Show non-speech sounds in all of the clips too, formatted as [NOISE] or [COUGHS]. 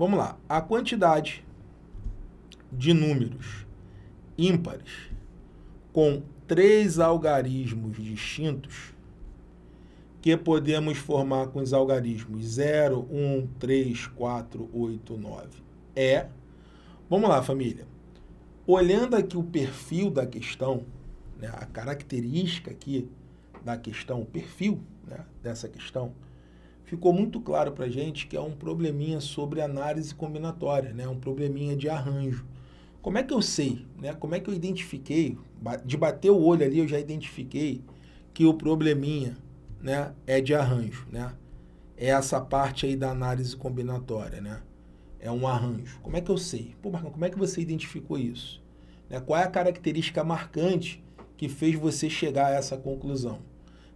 Vamos lá. A quantidade de números ímpares com três algarismos distintos que podemos formar com os algarismos 0, 1, 3, 4, 8, 9 é. Vamos lá, família. Olhando aqui o perfil da questão, né, a característica aqui da questão, o perfil né, dessa questão, ficou muito claro para a gente que é um probleminha sobre análise combinatória, né, um probleminha de arranjo. Como é que eu sei? Né, como é que eu identifiquei? De bater o olho ali, eu já identifiquei que o probleminha né, é de arranjo. Né? É essa parte aí da análise combinatória. Né? É um arranjo. Como é que eu sei? Pô, Marcão, como é que você identificou isso? Né? Qual é a característica marcante que fez você chegar a essa conclusão?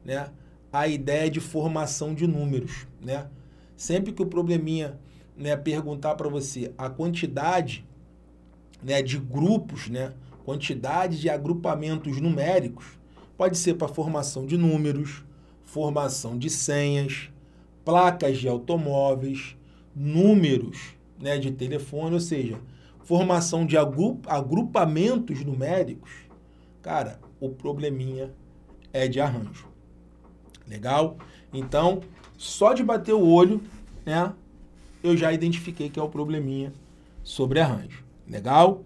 Né? A ideia de formação de números. Né? Sempre que o probleminha né, perguntar para você a quantidade né, de grupos, né, quantidade de agrupamentos numéricos, pode ser para formação de números, formação de senhas, placas de automóveis, números né, de telefone, ou seja, formação de agrupamentos numéricos, cara, o probleminha é de arranjo. Legal? Então, só de bater o olho, né, eu já identifiquei que é o probleminha sobre arranjo. Legal?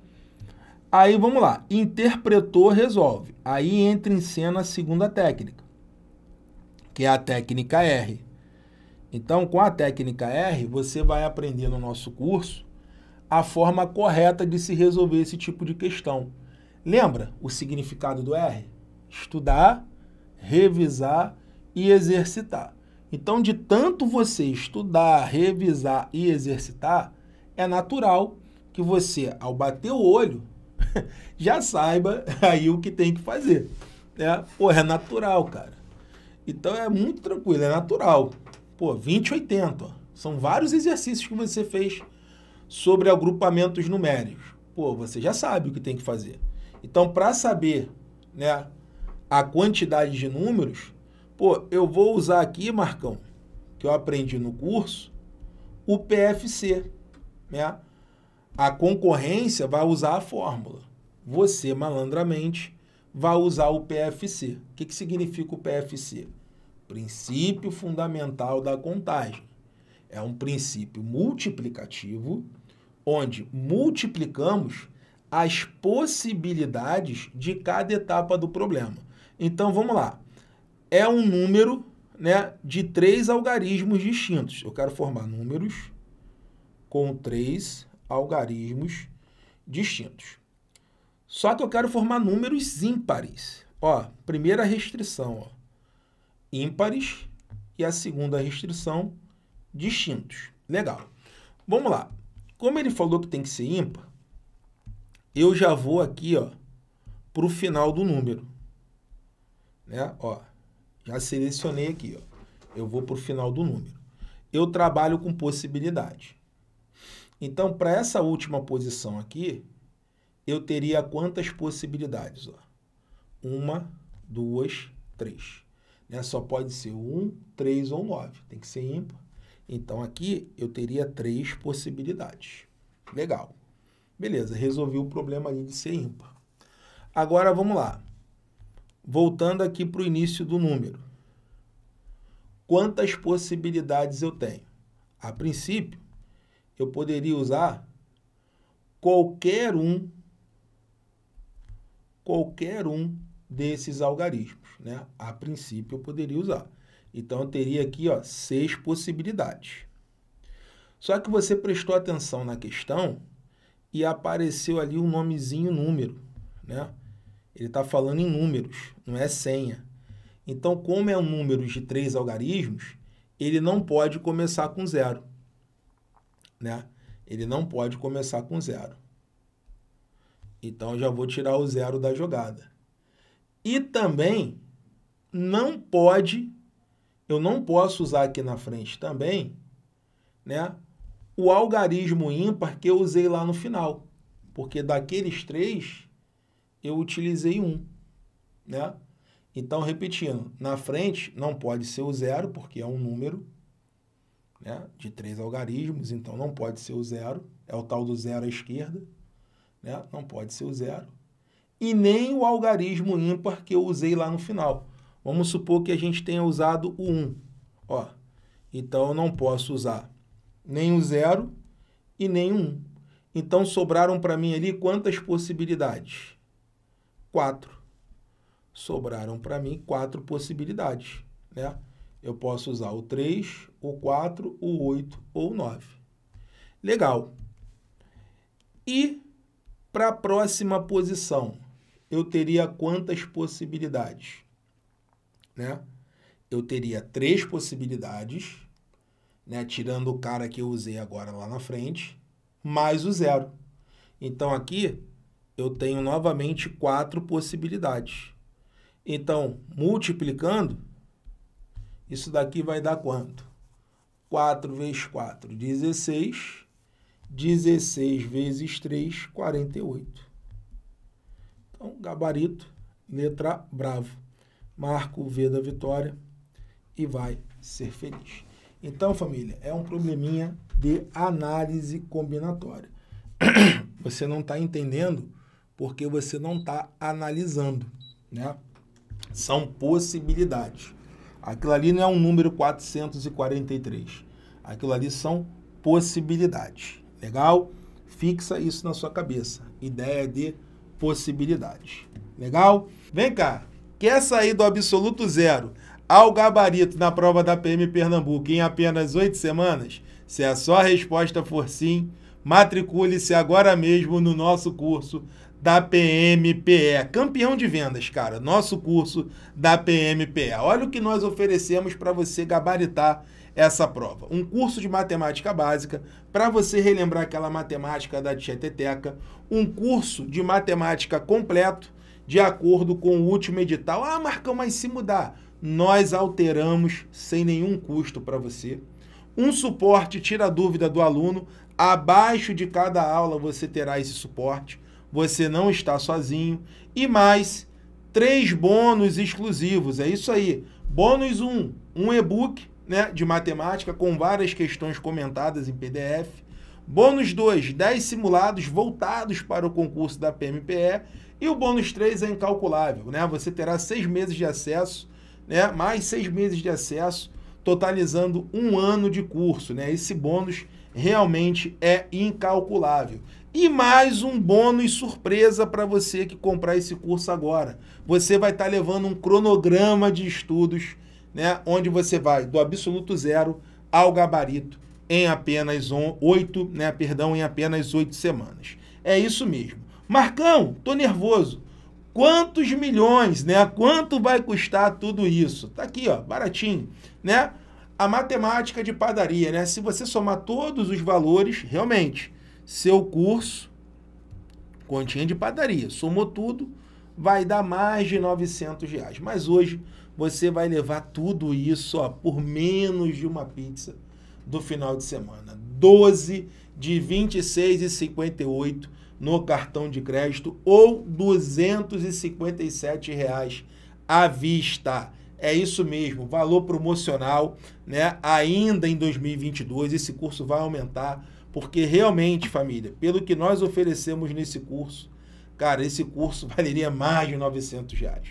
Aí vamos lá. Interpretou, resolve. Aí entra em cena a segunda técnica, que é a técnica R. Então, com a técnica R, você vai aprender no nosso curso a forma correta de se resolver esse tipo de questão. Lembra o significado do R? Estudar, revisar e exercitar. Então, de tanto você estudar, revisar e exercitar, é natural que você, ao bater o olho, [LAUGHS] já saiba [LAUGHS] aí o que tem que fazer. Né? Pô, é natural, cara. Então é muito tranquilo, é natural. Pô, 20 80, ó. São vários exercícios que você fez sobre agrupamentos numéricos. Pô, você já sabe o que tem que fazer. Então, para saber, né, a quantidade de números, pô, eu vou usar aqui, Marcão, que eu aprendi no curso, o PFC, né? A concorrência vai usar a fórmula. Você, malandramente, vai usar o PFC. O que, que significa o PFC? Princípio fundamental da contagem. É um princípio multiplicativo, onde multiplicamos as possibilidades de cada etapa do problema. Então vamos lá. É um número né, de três algarismos distintos. Eu quero formar números com três algarismos distintos. Só que eu quero formar números ímpares. Ó, primeira restrição, ó ímpares e a segunda restrição distintos. Legal. Vamos lá. Como ele falou que tem que ser ímpar, eu já vou aqui, ó, para o final do número. Né? Ó, já selecionei aqui, ó. Eu vou para o final do número. Eu trabalho com possibilidade. Então, para essa última posição aqui, eu teria quantas possibilidades? Ó? Uma, duas, três. Né? Só pode ser 1, 3 ou 9. Tem que ser ímpar. Então, aqui eu teria três possibilidades. Legal. Beleza, resolvi o problema ali de ser ímpar. Agora, vamos lá. Voltando aqui para o início do número. Quantas possibilidades eu tenho? A princípio, eu poderia usar qualquer um qualquer um desses algarismos. Né? A princípio, eu poderia usar. Então, eu teria aqui ó, seis possibilidades. Só que você prestou atenção na questão e apareceu ali um nomezinho número. Né? Ele está falando em números, não é senha. Então, como é um número de três algarismos, ele não pode começar com zero. Né? Ele não pode começar com zero. Então, já vou tirar o zero da jogada. E também não pode, eu não posso usar aqui na frente também, né, o algarismo ímpar que eu usei lá no final. Porque daqueles três, eu utilizei um, né? Então, repetindo, na frente não pode ser o zero, porque é um número, né, de três algarismos, então não pode ser o zero, é o tal do zero à esquerda, né, não pode ser o zero, e nem o algarismo ímpar que eu usei lá no final. Vamos supor que a gente tenha usado o 1. Ó, então eu não posso usar nem o zero e nem o 1. Então sobraram para mim ali quantas possibilidades? Quatro. Sobraram para mim quatro possibilidades, né? Eu posso usar o 3, o 4, o 8 ou o 9. Legal. E para a próxima posição, eu teria quantas possibilidades? Né? Eu teria três possibilidades, né? tirando o cara que eu usei agora lá na frente, mais o zero. Então, aqui, eu tenho novamente quatro possibilidades. Então, multiplicando, isso daqui vai dar quanto? 4 vezes 4, 16. 16 vezes 3, 48. Então, gabarito, letra bravo. Marca o V da vitória e vai ser feliz. Então, família, é um probleminha de análise combinatória. [COUGHS] Você não está entendendo porque você não está analisando, né? São possibilidades. Aquilo ali não é um número 443. Aquilo ali são possibilidades. Legal? Fixa isso na sua cabeça. Ideia de possibilidades. Legal? Vem cá. Quer sair do absoluto zero ao gabarito na prova da PM Pernambuco em apenas oito semanas? Se a sua resposta for sim, matricule-se agora mesmo no nosso curso da PMPE. Campeão de vendas, cara. Nosso curso da PMPE. Olha o que nós oferecemos para você gabaritar essa prova. Um curso de matemática básica para você relembrar aquela matemática da tieteteca. Um curso de matemática completo de acordo com o último edital. Ah, Marcão, mas se mudar, nós alteramos sem nenhum custo para você. Um suporte tira a dúvida do aluno. Abaixo de cada aula você terá esse suporte você não está sozinho. E mais três bônus exclusivos. É isso aí. Bônus 1, um, um e-book né, de matemática com várias questões comentadas em PDF. Bônus 2, 10 simulados voltados para o concurso da PMPE. E o bônus 3 é incalculável. Né? Você terá seis meses de acesso, né? mais seis meses de acesso, totalizando um ano de curso. Né? Esse bônus realmente é incalculável. E mais um bônus surpresa para você que comprar esse curso agora. Você vai estar tá levando um cronograma de estudos, né, onde você vai do absoluto zero ao gabarito em apenas oito, né, perdão, em apenas oito semanas. É isso mesmo. Marcão, tô nervoso. Quantos milhões, né? Quanto vai custar tudo isso? Tá aqui, ó, baratinho, né? A matemática de padaria, né? Se você somar todos os valores, realmente, seu curso, continha de padaria, somou tudo, vai dar mais de 900 reais. Mas hoje você vai levar tudo isso ó, por menos de uma pizza do final de semana. 12 de 26,58 no cartão de crédito ou 257 reais à vista. É isso mesmo, valor promocional, né? Ainda em 2022 esse curso vai aumentar porque realmente, família, pelo que nós oferecemos nesse curso, cara, esse curso [LAUGHS] valeria mais de 900 reais.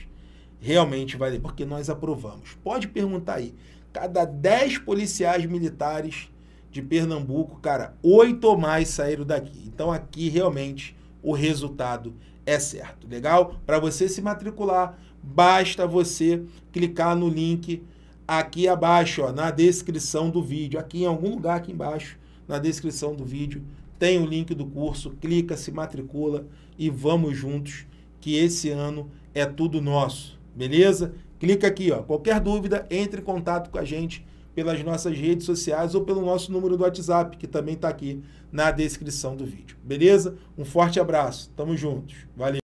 Realmente vale, porque nós aprovamos. Pode perguntar aí. Cada 10 policiais militares de Pernambuco, cara, oito ou mais saíram daqui. Então aqui realmente o resultado é certo. Legal? Para você se matricular, basta você clicar no link aqui abaixo, ó, na descrição do vídeo, aqui em algum lugar aqui embaixo na descrição do vídeo tem o link do curso, clica, se matricula e vamos juntos, que esse ano é tudo nosso, beleza? Clica aqui, ó. Qualquer dúvida, entre em contato com a gente pelas nossas redes sociais ou pelo nosso número do WhatsApp, que também está aqui na descrição do vídeo, beleza? Um forte abraço, tamo juntos, valeu!